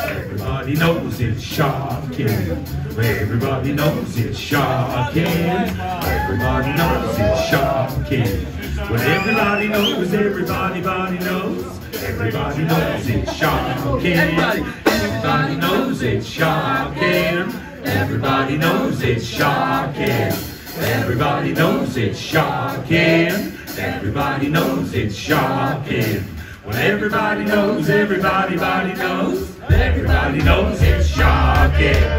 Everybody knows it's shocking. Everybody knows it's shocking. Everybody knows it's shocking. Well, everybody knows, everybody, body knows. Everybody knows it's shocking. Everybody knows it's shocking. Everybody knows it's shocking. Everybody knows it's shocking. Everybody knows it's shocking. Well, everybody knows, everybody, body knows. Everybody knows it's shocking.